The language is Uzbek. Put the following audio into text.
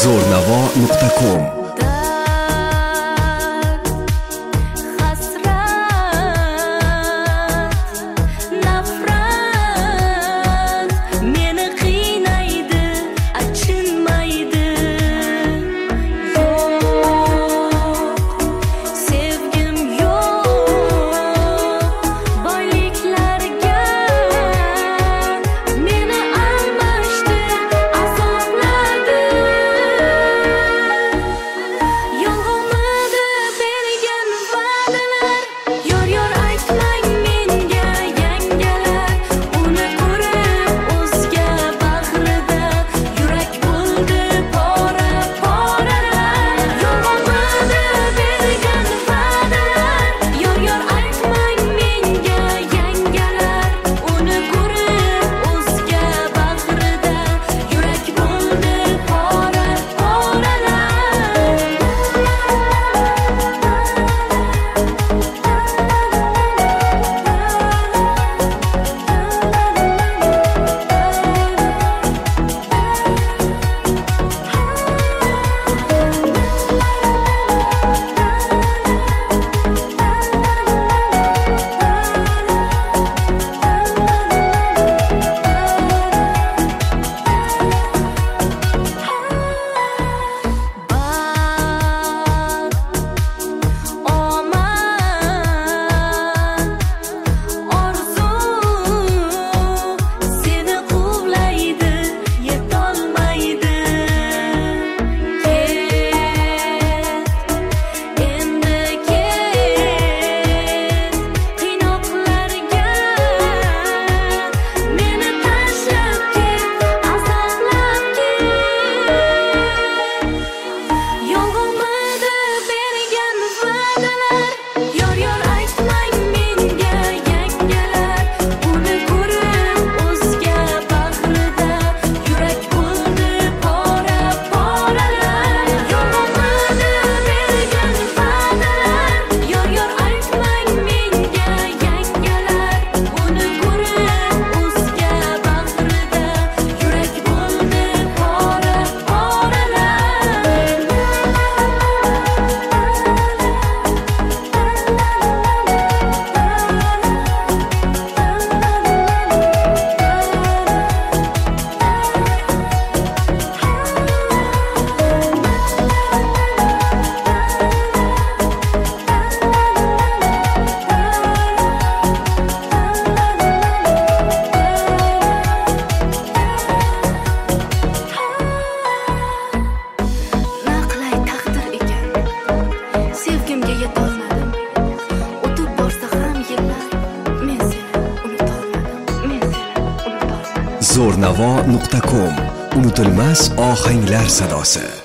обзорнава.ком zo'rnavo nuqta com unutilmas ohanglar sadosi.